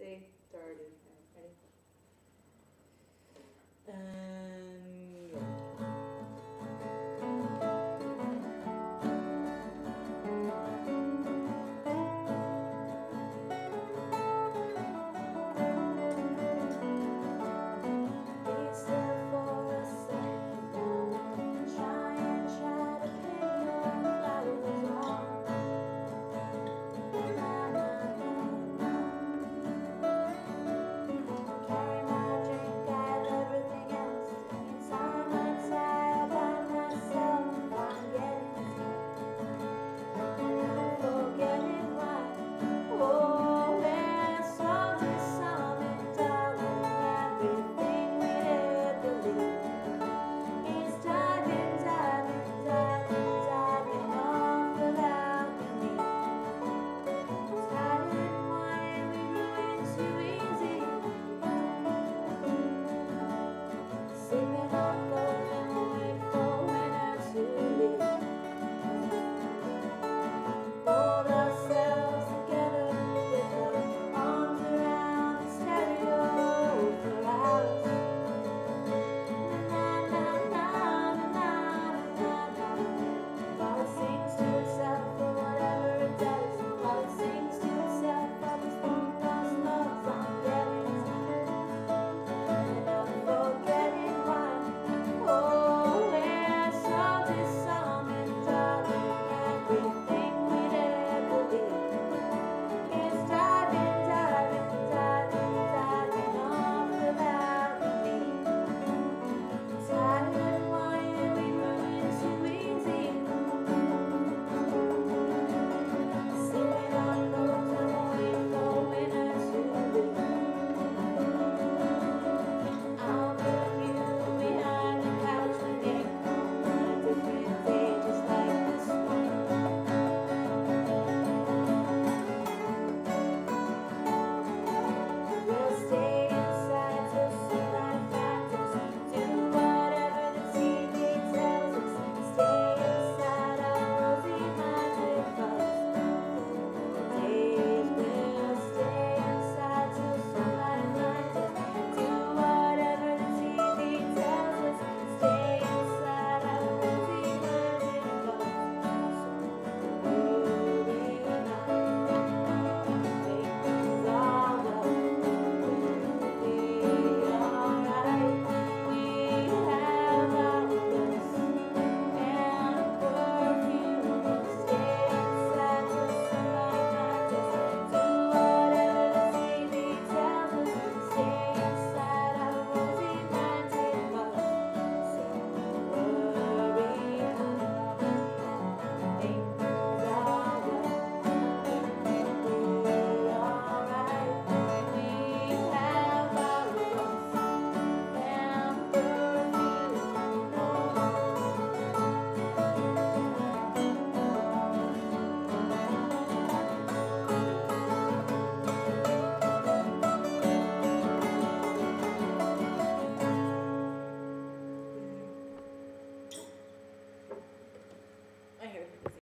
Say, it's ready? Uh,